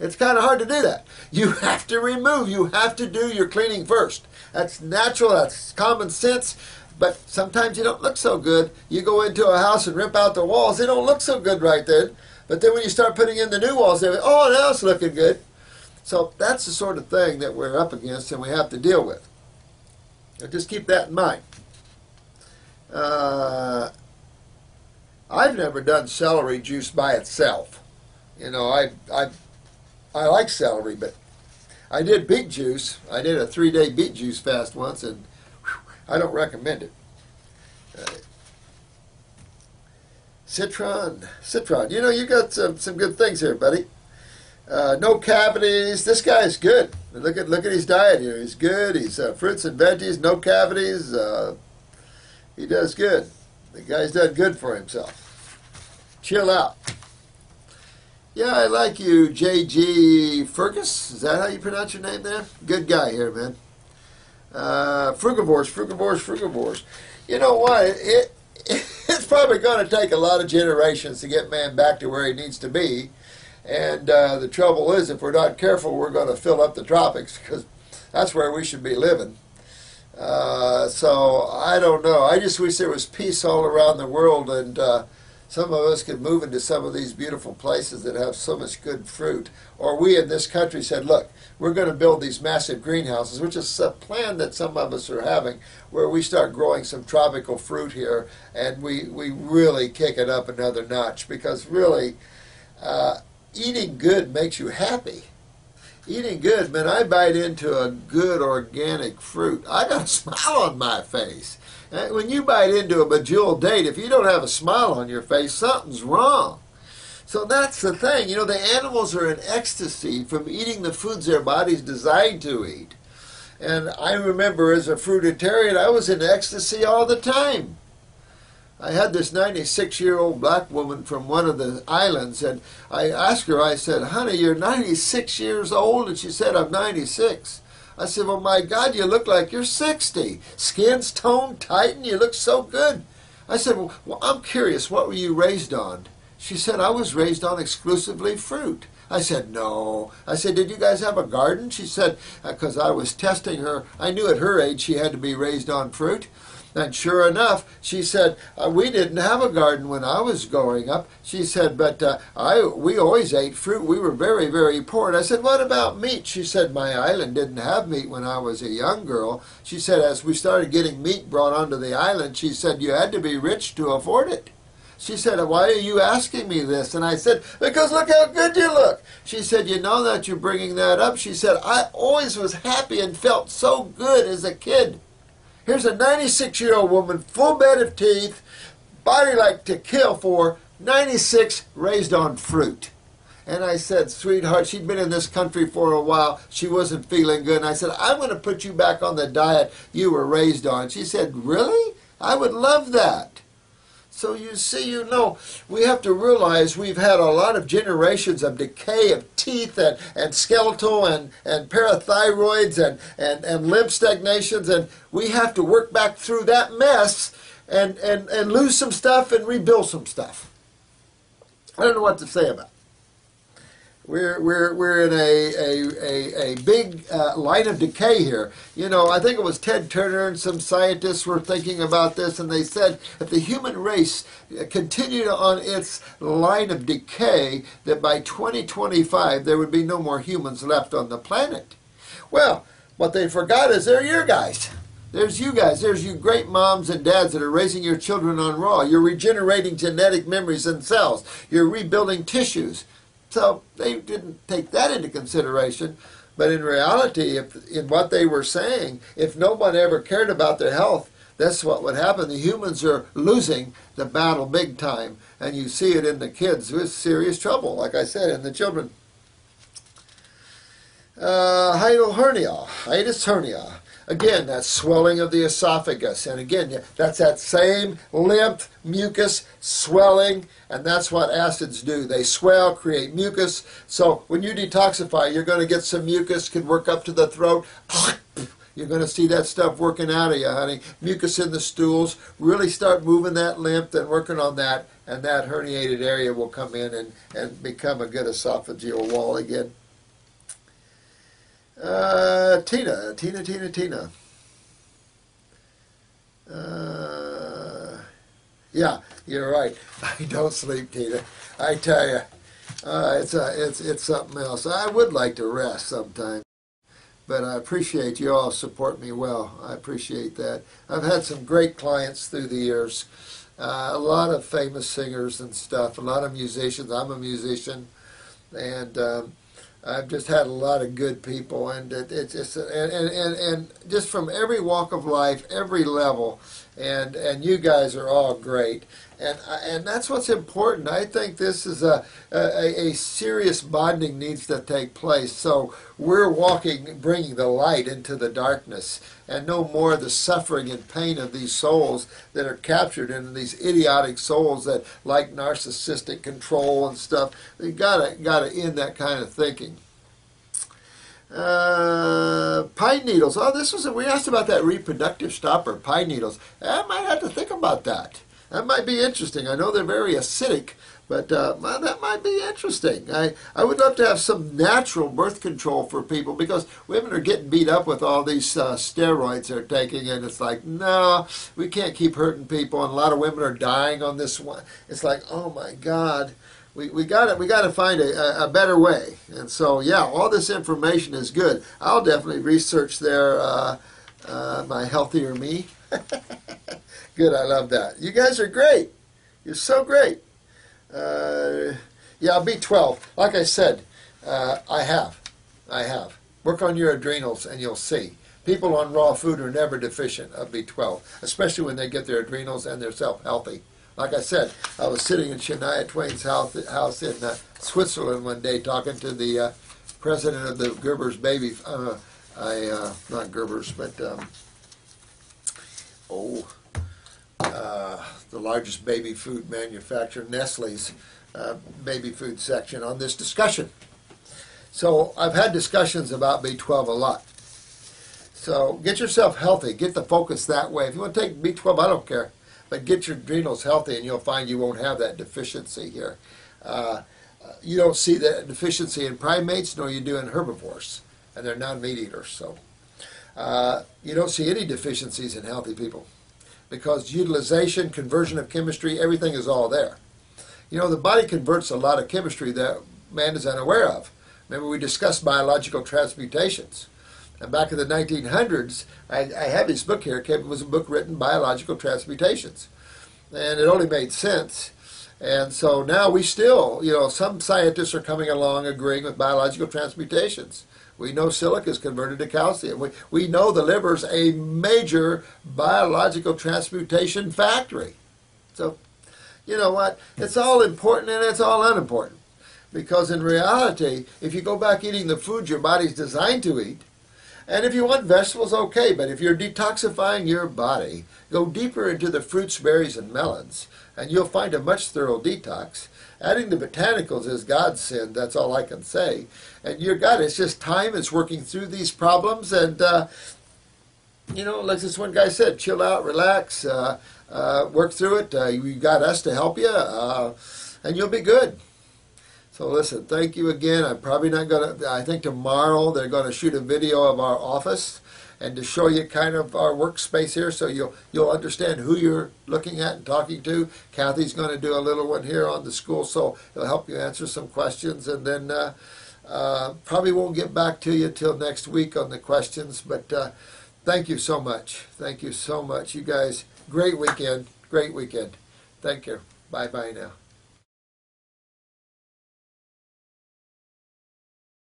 It's kind of hard to do that. You have to remove, you have to do your cleaning first. That's natural, that's common sense, but sometimes you don't look so good. You go into a house and rip out the walls, they don't look so good right then. But then when you start putting in the new walls, they oh, now it's looking good. So that's the sort of thing that we're up against and we have to deal with. So just keep that in mind. Uh, I've never done celery juice by itself. You know, I, I, I like celery, but I did beet juice. I did a three-day beet juice fast once, and whew, I don't recommend it. Citron, citron. You know, you got some, some good things here, buddy. Uh, no cavities. This guy's good. Look at look at his diet here. He's good. He's uh, fruits and veggies, no cavities. Uh, he does good. The guy's done good for himself. Chill out. Yeah, I like you, J.G. Fergus. Is that how you pronounce your name there? Good guy here, man. Uh, frugivores, frugivores, frugivores. You know what? It, it it's probably going to take a lot of generations to get man back to where he needs to be. And uh, the trouble is, if we're not careful, we're going to fill up the tropics because that's where we should be living. Uh, so I don't know. I just wish there was peace all around the world and uh, some of us could move into some of these beautiful places that have so much good fruit. Or we in this country said, look, we're going to build these massive greenhouses, which is a plan that some of us are having, where we start growing some tropical fruit here and we, we really kick it up another notch because really, uh, eating good makes you happy. Eating good, man, I bite into a good organic fruit. I got a smile on my face. When you bite into a Medjool date, if you don't have a smile on your face, something's wrong. So that's the thing. You know, the animals are in ecstasy from eating the foods their body's designed to eat. And I remember as a fruitarian, I was in ecstasy all the time. I had this 96 year old black woman from one of the islands, and I asked her, I said, Honey, you're 96 years old? And she said, I'm 96. I said, Well, my God, you look like you're 60. Skin's toned, tight, and you look so good. I said, well, well, I'm curious, what were you raised on? She said, I was raised on exclusively fruit. I said, no. I said, did you guys have a garden? She said, because uh, I was testing her. I knew at her age she had to be raised on fruit. And sure enough, she said, uh, we didn't have a garden when I was growing up. She said, but uh, I we always ate fruit. We were very, very poor. And I said, what about meat? She said, my island didn't have meat when I was a young girl. She said, as we started getting meat brought onto the island, she said, you had to be rich to afford it. She said, Why are you asking me this? And I said, Because look how good you look. She said, You know that you're bringing that up? She said, I always was happy and felt so good as a kid. Here's a 96 year old woman, full bed of teeth, body like to kill for, 96, raised on fruit. And I said, sweetheart, she'd been in this country for a while. She wasn't feeling good. And I said, I'm going to put you back on the diet you were raised on. She said, Really? I would love that. So you see, you know, we have to realize we've had a lot of generations of decay of teeth and, and skeletal and, and parathyroids and, and, and lymph stagnations, and we have to work back through that mess and, and, and lose some stuff and rebuild some stuff. I don't know what to say about it. We're, we're, we're in a, a, a, a big uh, line of decay here. You know, I think it was Ted Turner and some scientists were thinking about this, and they said if the human race continued on its line of decay, that by 2025 there would be no more humans left on the planet. Well, what they forgot is they're your guys. There's you guys. There's you great moms and dads that are raising your children on raw. You're regenerating genetic memories and cells. You're rebuilding tissues. So they didn't take that into consideration. But in reality, if in what they were saying, if no one ever cared about their health, that's what would happen. The humans are losing the battle big time, and you see it in the kids with serious trouble, like I said, in the children. Uh, hiatal hernia, hiatus hernia. Again, that swelling of the esophagus. And again, that's that same lymph, mucus, swelling, and that's what acids do. They swell, create mucus. So when you detoxify, you're going to get some mucus, can work up to the throat. You're going to see that stuff working out of you, honey. Mucus in the stools. Really start moving that lymph and working on that, and that herniated area will come in and, and become a good esophageal wall again. Uh, Tina, Tina, Tina, Tina. Uh, yeah, you're right. I don't sleep, Tina. I tell you, uh, it's a, it's it's something else. I would like to rest sometime, but I appreciate you all support me well. I appreciate that. I've had some great clients through the years. Uh, a lot of famous singers and stuff. A lot of musicians. I'm a musician, and um, I've just had a lot of good people, and it, it's just and, and, and, and just from every walk of life, every level, and and you guys are all great, and and that's what's important. I think this is a a, a serious bonding needs to take place. So we're walking, bringing the light into the darkness, and no more the suffering and pain of these souls that are captured in these idiotic souls that like narcissistic control and stuff. They gotta gotta end that kind of thinking. Uh, pine needles. Oh, this was a, we asked about that reproductive stopper, pine needles. I might have to think about that. That might be interesting. I know they're very acidic, but uh, well, that might be interesting. I, I would love to have some natural birth control for people because women are getting beat up with all these uh, steroids they're taking, and it's like, no, we can't keep hurting people. And a lot of women are dying on this one. It's like, oh my God we, we got to we got to find a, a, better way. And so, yeah, all this information is good. I'll definitely research their uh, uh, my healthier me. good, I love that. You guys are great. You're so great. Uh, yeah, B12. Like I said, uh, I have, I have. Work on your adrenals, and you'll see. People on raw food are never deficient of B12, especially when they get their adrenals and their self healthy. Like I said, I was sitting in Shania Twain's house, house in uh, Switzerland one day talking to the uh, president of the Gerber's Baby, uh, I, uh, not Gerber's, but, um, oh, uh, the largest baby food manufacturer, Nestle's uh, baby food section, on this discussion. So I've had discussions about B12 a lot. So get yourself healthy. Get the focus that way. If you want to take B12, I don't care. But get your adrenals healthy, and you'll find you won't have that deficiency here. Uh, you don't see that deficiency in primates, nor you do in herbivores, and they're non-meat eaters. So uh, you don't see any deficiencies in healthy people because utilization, conversion of chemistry, everything is all there. You know, the body converts a lot of chemistry that man is unaware of. Remember, we discussed biological transmutations. And back in the 1900s, I, I have this book here. It was a book written, Biological Transmutations. And it only made sense. And so now we still, you know, some scientists are coming along agreeing with biological transmutations. We know silica is converted to calcium. We, we know the liver is a major biological transmutation factory. So, you know what? It's all important and it's all unimportant. Because in reality, if you go back eating the food your body's designed to eat, and if you want vegetables, okay, but if you're detoxifying your body, go deeper into the fruits, berries, and melons, and you'll find a much thorough detox. Adding the botanicals is God's sin, that's all I can say. And your God, it's just time, it's working through these problems, and, uh, you know, like this one guy said, chill out, relax, uh, uh, work through it. Uh, you got us to help you, uh, and you'll be good. So listen, thank you again. I'm probably not going to, I think tomorrow they're going to shoot a video of our office and to show you kind of our workspace here so you'll you'll understand who you're looking at and talking to. Kathy's going to do a little one here on the school so it'll help you answer some questions and then uh, uh, probably won't get back to you till next week on the questions but uh, thank you so much. Thank you so much. You guys, great weekend. Great weekend. Thank you. Bye-bye now.